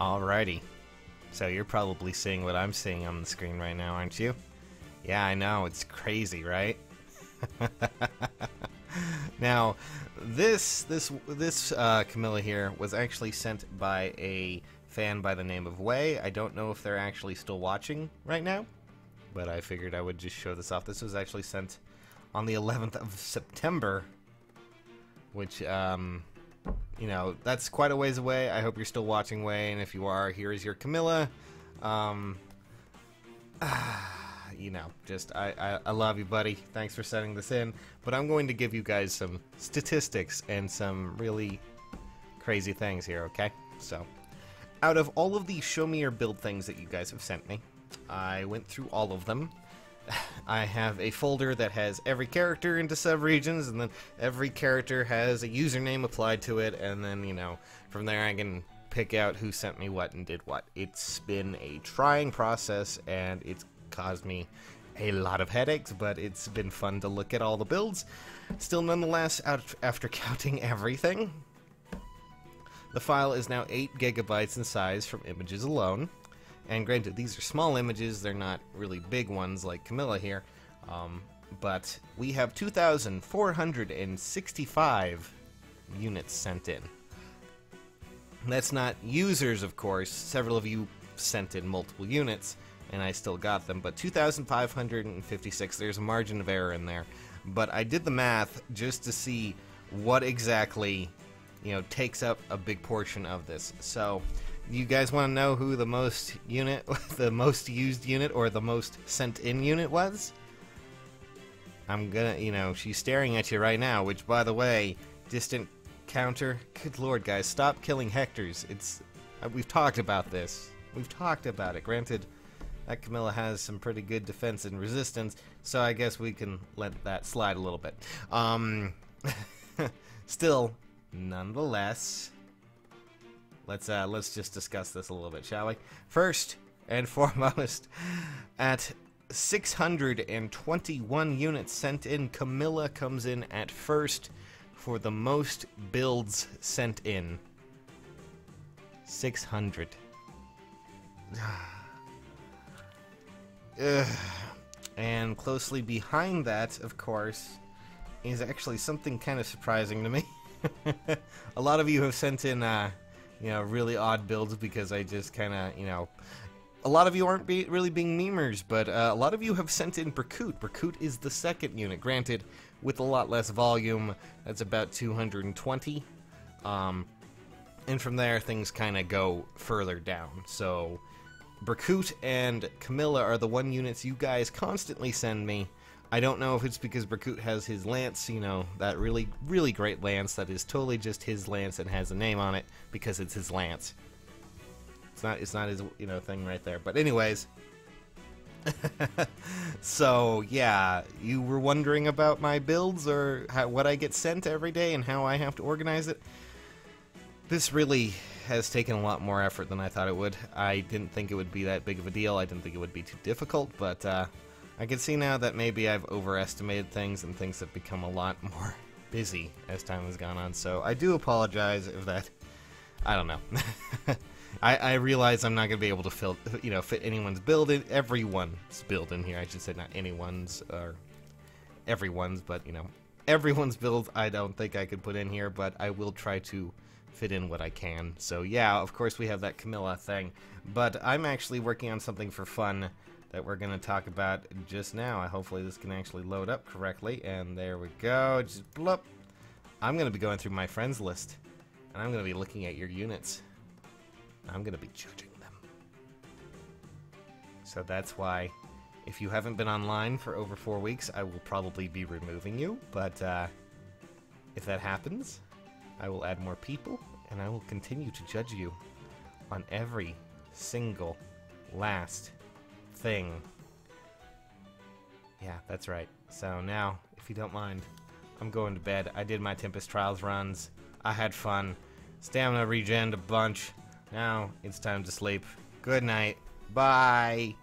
Alrighty. So you're probably seeing what I'm seeing on the screen right now, aren't you? Yeah, I know. It's crazy, right? now, this this this uh, Camilla here was actually sent by a fan by the name of Way. I don't know if they're actually still watching right now, but I figured I would just show this off. This was actually sent on the 11th of September, which um, you know, that's quite a ways away. I hope you're still watching Way, and if you are, here is your Camilla. Um, you know, just I, I, I love you, buddy. Thanks for sending this in. But I'm going to give you guys some statistics and some really crazy things here, okay? So, out of all of the show me your build things that you guys have sent me, I went through all of them. I have a folder that has every character into subregions, and then every character has a username applied to it, and then, you know, from there I can pick out who sent me what and did what. It's been a trying process, and it's caused me a lot of headaches, but it's been fun to look at all the builds. Still, nonetheless, after counting everything, the file is now 8 gigabytes in size from images alone. And granted, these are small images, they're not really big ones like Camilla here, um, but we have 2,465 units sent in. That's not users, of course. Several of you sent in multiple units, and I still got them, but 2,556, there's a margin of error in there. But I did the math just to see what exactly, you know, takes up a big portion of this. So, you guys want to know who the most unit, the most used unit, or the most sent in unit was? I'm gonna, you know, she's staring at you right now, which, by the way, distant counter. Good lord, guys, stop killing Hectors. It's, uh, we've talked about this. We've talked about it. Granted, that Camilla has some pretty good defense and resistance, so I guess we can let that slide a little bit. Um, still, nonetheless, let's uh, let's just discuss this a little bit, shall we? First and foremost, at 621 units sent in, Camilla comes in at first for the most builds sent in. 600. Ugh. And closely behind that, of course, is actually something kind of surprising to me. a lot of you have sent in, uh, you know, really odd builds because I just kind of, you know, a lot of you aren't be really being memers, but uh, a lot of you have sent in Berkut. Berkut is the second unit, granted, with a lot less volume. That's about 220. Um, and from there, things kind of go further down. So, Berkut and Camilla are the one units you guys constantly send me. I don't know if it's because Berkut has his lance, you know, that really, really great lance that is totally just his lance and has a name on it because it's his lance. It's not, it's not his, you know, thing right there. But anyways, so yeah, you were wondering about my builds or how, what I get sent every day and how I have to organize it. This really has taken a lot more effort than I thought it would. I didn't think it would be that big of a deal. I didn't think it would be too difficult, but uh, I can see now that maybe I've overestimated things and things have become a lot more busy as time has gone on. So I do apologize if that. I don't know. I, I realize I'm not going to be able to fill, you know, fit anyone's build in, everyone's build in here. I should say not anyone's or everyone's, but you know, everyone's build. I don't think I could put in here, but I will try to fit in what I can. So yeah, of course we have that Camilla thing, but I'm actually working on something for fun that we're going to talk about just now. Hopefully this can actually load up correctly, and there we go. Just blup. I'm going to be going through my friends list, and I'm going to be looking at your units. I'm going to be judging them. So that's why, if you haven't been online for over four weeks, I will probably be removing you. But uh, if that happens, I will add more people, and I will continue to judge you on every single last thing. Yeah, that's right. So now, if you don't mind, I'm going to bed. I did my Tempest Trials runs. I had fun. Stamina regen a bunch. Now it's time to sleep. Good night. Bye.